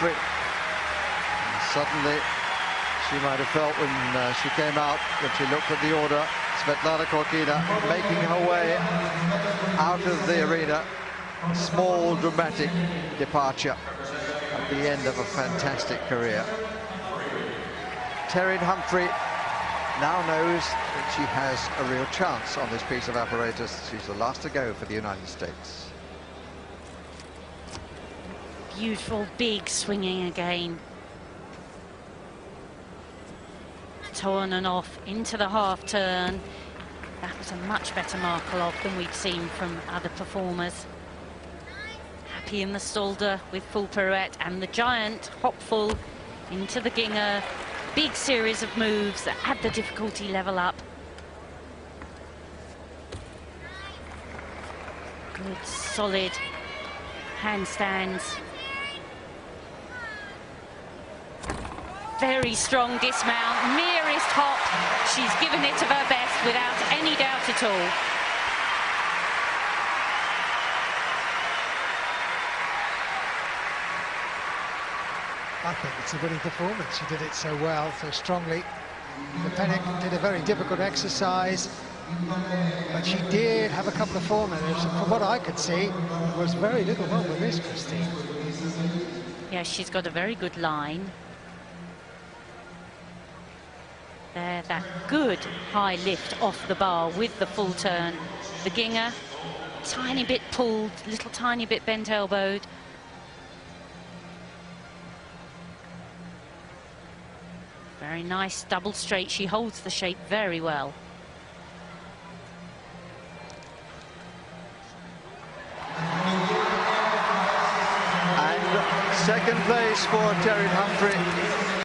Suddenly, she might have felt when uh, she came out, when she looked at the order, Svetlana Khorkina making her way out of the arena. Small, dramatic departure at the end of a fantastic career. Terin Humphrey now knows that she has a real chance on this piece of apparatus. She's the last to go for the United States. Beautiful, big swinging again. Torn and off into the half turn. That was a much better Markelov than we'd seen from other performers. Happy in the Stalder with full pirouette and the giant hopful into the Gienger. Big series of moves that had the difficulty level up. Good, solid handstands. Very strong dismount, merest hop. She's given it of her best without any doubt at all. I think it's a winning performance. She did it so well, so strongly. Le Pennec did a very difficult exercise, but she did have a couple of form errors. From what I could see, there was very little wrong with this, Christine. Yeah, she's got a very good line. There, that good high lift off the bar with the full turn. The Gienger, tiny bit pulled, little tiny bit bent elbowed. Very nice double straight. She holds the shape very well. And second place for Terin Humphrey